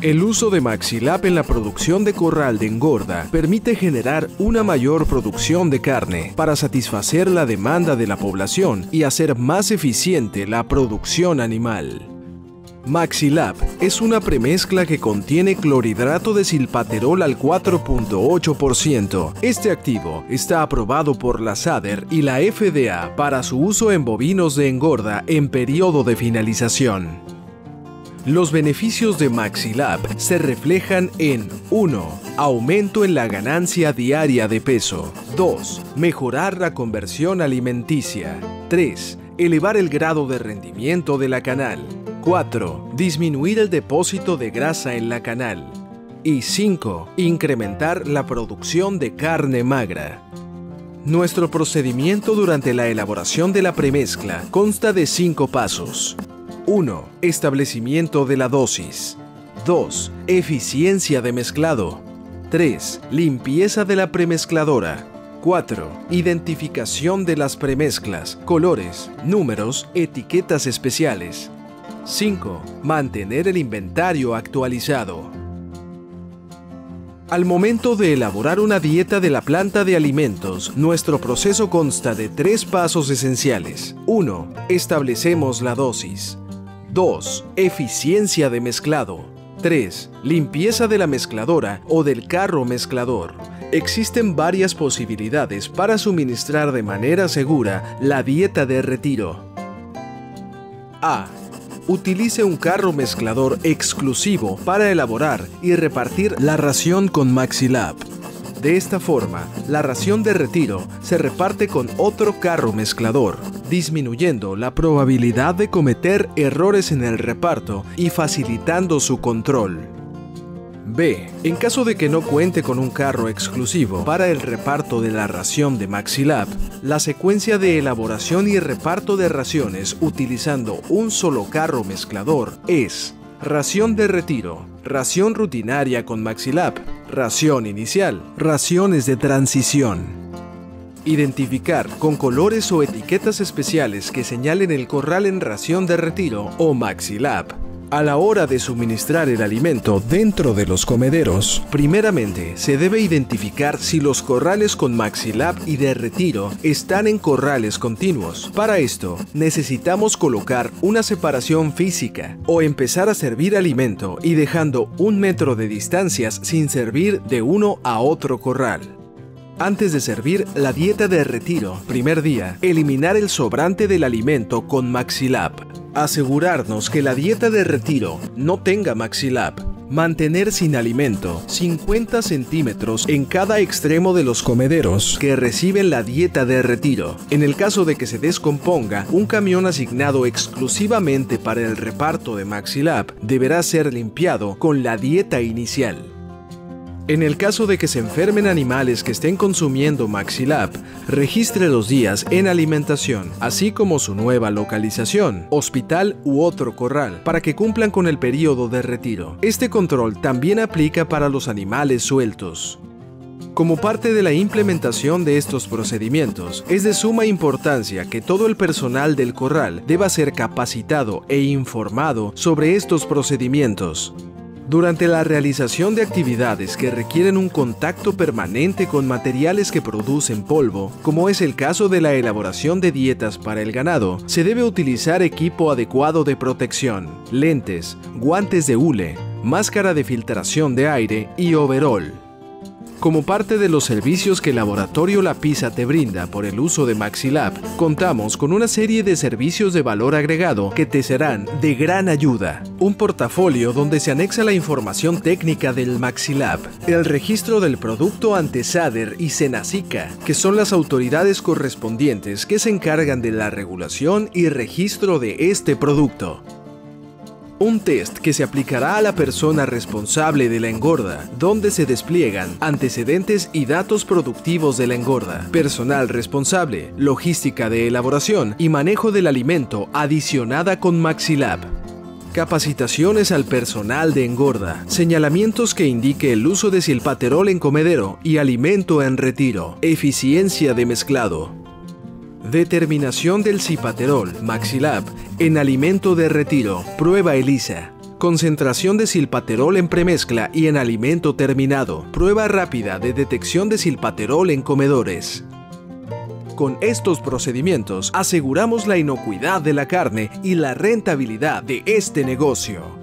El uso de Maxilab en la producción de corral de engorda permite generar una mayor producción de carne para satisfacer la demanda de la población y hacer más eficiente la producción animal. Maxilab es una premezcla que contiene clorhidrato de silpaterol al 4.8%. Este activo está aprobado por la SADER y la FDA para su uso en bovinos de engorda en periodo de finalización. Los beneficios de Maxilab se reflejan en 1. Aumento en la ganancia diaria de peso. 2. Mejorar la conversión alimenticia. 3. Elevar el grado de rendimiento de la canal. 4. Disminuir el depósito de grasa en la canal. Y 5. Incrementar la producción de carne magra. Nuestro procedimiento durante la elaboración de la premezcla consta de 5 pasos. 1. Establecimiento de la dosis. 2. Eficiencia de mezclado. 3. Limpieza de la premezcladora. 4. Identificación de las premezclas, colores, números, etiquetas especiales. 5. Mantener el inventario actualizado. Al momento de elaborar una dieta de la planta de alimentos, nuestro proceso consta de tres pasos esenciales. 1. Establecemos la dosis. 2. Eficiencia de mezclado. 3. Limpieza de la mezcladora o del carro mezclador. Existen varias posibilidades para suministrar de manera segura la dieta de retiro. A. Utilice un carro mezclador exclusivo para elaborar y repartir la ración con Maxilab. De esta forma, la ración de retiro se reparte con otro carro mezclador, disminuyendo la probabilidad de cometer errores en el reparto y facilitando su control. B. En caso de que no cuente con un carro exclusivo para el reparto de la ración de Maxilab, la secuencia de elaboración y reparto de raciones utilizando un solo carro mezclador es ración de retiro, ración rutinaria con Maxilab, ración inicial, raciones de transición. Identificar con colores o etiquetas especiales que señalen el corral en ración de retiro o Maxilab. A la hora de suministrar el alimento dentro de los comederos, primeramente se debe identificar si los corrales con Maxilab y de retiro están en corrales continuos. Para esto, necesitamos colocar una separación física o empezar a servir alimento y dejando un metro de distancias sin servir de uno a otro corral. Antes de servir la dieta de retiro, primer día, eliminar el sobrante del alimento con Maxilab. Asegurarnos que la dieta de retiro no tenga Maxilab. Mantener sin alimento 50 centímetros en cada extremo de los comederos que reciben la dieta de retiro. En el caso de que se descomponga, un camión asignado exclusivamente para el reparto de Maxilab deberá ser limpiado con la dieta inicial. En el caso de que se enfermen animales que estén consumiendo Maxilab, registre los días en alimentación, así como su nueva localización, hospital u otro corral, para que cumplan con el periodo de retiro. Este control también aplica para los animales sueltos. Como parte de la implementación de estos procedimientos, es de suma importancia que todo el personal del corral deba ser capacitado e informado sobre estos procedimientos. Durante la realización de actividades que requieren un contacto permanente con materiales que producen polvo, como es el caso de la elaboración de dietas para el ganado, se debe utilizar equipo adecuado de protección, lentes, guantes de hule, máscara de filtración de aire y overall. Como parte de los servicios que Laboratorio La Pisa te brinda por el uso de Maxilab, contamos con una serie de servicios de valor agregado que te serán de gran ayuda. Un portafolio donde se anexa la información técnica del Maxilab, el registro del producto ante SADER y Senacica, que son las autoridades correspondientes que se encargan de la regulación y registro de este producto. Un test que se aplicará a la persona responsable de la engorda, donde se despliegan antecedentes y datos productivos de la engorda, personal responsable, logística de elaboración y manejo del alimento adicionada con Maxilab. Capacitaciones al personal de engorda, señalamientos que indique el uso de silpaterol en comedero y alimento en retiro, eficiencia de mezclado, Determinación del cipaterol, Maxilab, en alimento de retiro, prueba ELISA. Concentración de silpaterol en premezcla y en alimento terminado. Prueba rápida de detección de silpaterol en comedores. Con estos procedimientos aseguramos la inocuidad de la carne y la rentabilidad de este negocio.